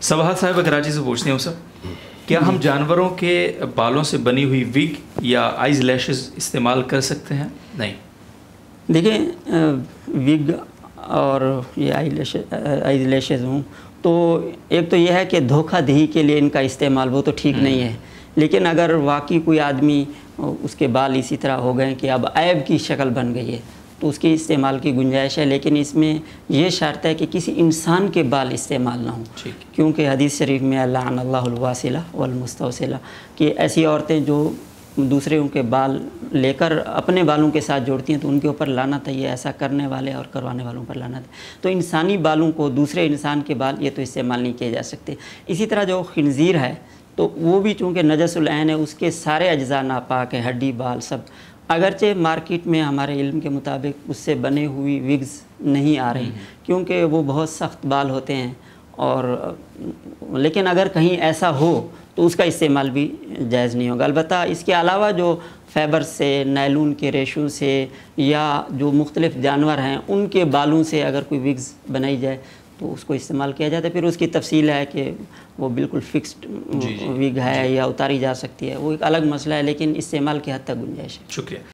सवाल साहब कराची से पूछते हैं सर क्या हम जानवरों के बालों से बनी हुई विग या आइज़ लैशेस इस्तेमाल कर सकते हैं? नहीं। देखिए विग और ये आई आई लैशेज हूँ तो एक तो यह है कि धोखा दही के लिए इनका इस्तेमाल वो तो ठीक नहीं है। लेकिन अगर वाकई कोई आदमी उसके बाल इसी तरह हो गए कि अब ऐब की शक्ल बन गई है तो उसके इस्तेमाल की गुंजाइश है लेकिन इसमें यह शर्त है कि किसी इंसान के बाल इस्तेमाल ना हो। क्योंकि हदीस शरीफ में अल्लाहवासिला वलमस्तवसिला कि ऐसी औरतें जो दूसरे उनके बाल लेकर अपने बालों के साथ जोड़ती हैं तो उनके ऊपर लाना था चाहिए ऐसा करने वाले और करवाने वालों पर लाना था तो इंसानी बालों को दूसरे इंसान के बाल ये तो इस्तेमाल नहीं किए जा सकते। इसी तरह जो खनज़ीर है तो वो भी चूँकि नजसुलैन है उसके सारे अज्जा नापाक है हड्डी बाल सब। अगरचे मार्केट में हमारे इल्म के मुताबिक उससे बने हुई विग्स नहीं आ रही हम्म। क्योंकि वो बहुत सख्त बाल होते हैं और लेकिन अगर कहीं ऐसा हो तो उसका इस्तेमाल भी जायज़ नहीं होगा अलबत् इसके अलावा जो फ़ैबर से नैलून के रेशों से या जो मुख्तलिफ़ जानवर हैं उनके बालों से अगर कोई विग्स बनाई जाए तो उसको इस्तेमाल किया जाता है। फिर उसकी तफसील है कि वो बिल्कुल फिक्स्ड विग है या उतारी जा सकती है। वो एक अलग मसला है लेकिन इस्तेमाल की हद तक गुंजाइश है। शुक्रिया।